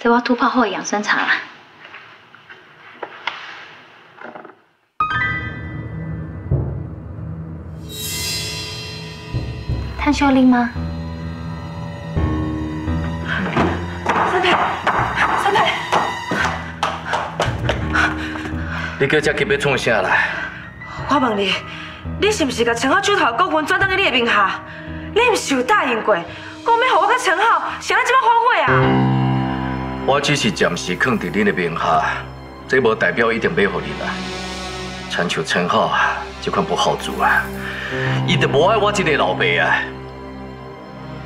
这我突泡好的养生茶啦。探秀玲吗？三太，三太，你叫这急要创啥啦？我问你，你是不是把陈浩手头股份转到你的名下？你不是有答应过，讲要互我跟陈浩，是安怎么反悔啊？我只是暂时放伫你的名下，这无代表一定要互你啦。亲像陈浩这款不好做啊，伊就无爱我这个老爸啊。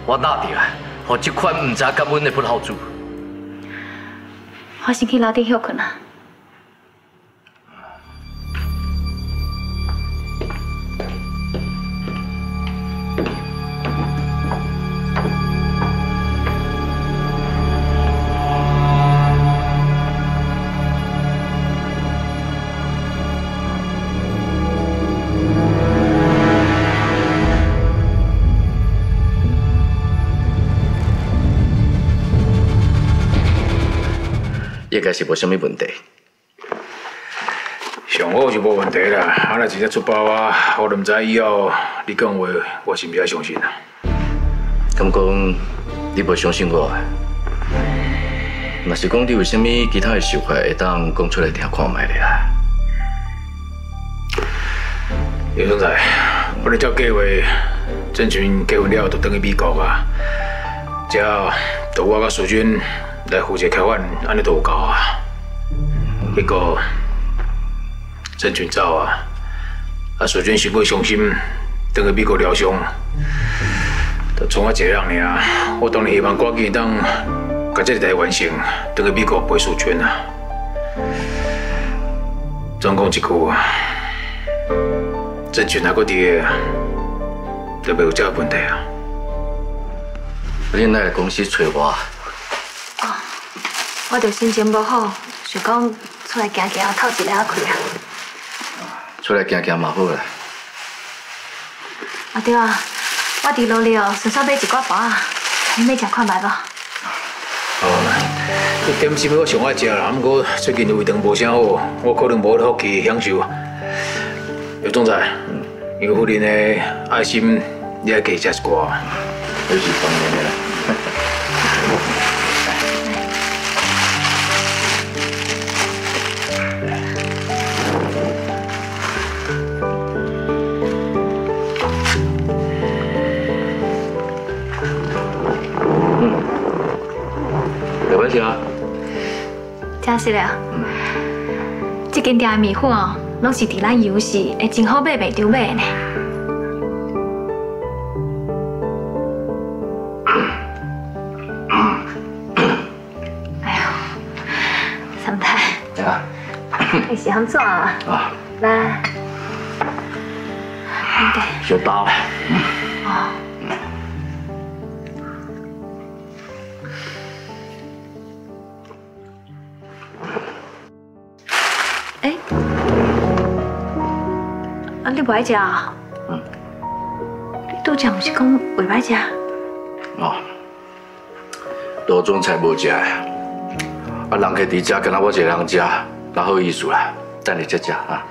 我哪着啊，互这款唔知感恩的不好做。我先去楼顶休困啊。该是无什么问题。上好就无问题啦，啊若直接出包啊，我都唔知以后你讲话，我是唔是要相信啊？咁讲，你无相信我啊？若是讲你有啥物其他的想法，会当讲出来听看卖咧啊？刘总裁，我哋照计划，郑群结婚了就等于美国啊，只要由我甲苏军来负责开饭，安尼都有够啊。结果郑群走啊，啊苏军想过伤心，等去美国疗伤，就从我一个人尔，我当然希望赶紧当把这个代完成，等去美国陪苏军啊。总共一句啊。郑群那个爹，就没有这个问题啊。你来公司找我？我就心情不好，想讲出来行行，透一下气啊。出来行行嘛好啦。啊对啊，我伫路里哦，顺手买一寡包啊，你买食看卖无？好啦，这点心我上爱食啦，不过最近胃肠无啥好，我可能无福气享受。刘总裁，因为夫人的爱心，你也给食一寡。这是当然的啦。要不要吃啊？真是了。这间店的米粉哦，拢是伫咱油市会真好买，袂丢买的呢。哎呦，三太，啊你是安怎啊？啊，来，小刀。哦。哎，啊，你不爱食啊？嗯。你拄则不是讲袂歹食？哦，多种菜无食的，啊，人客伫遮，敢若我一个人食，哪好意思啦？等你再食啊。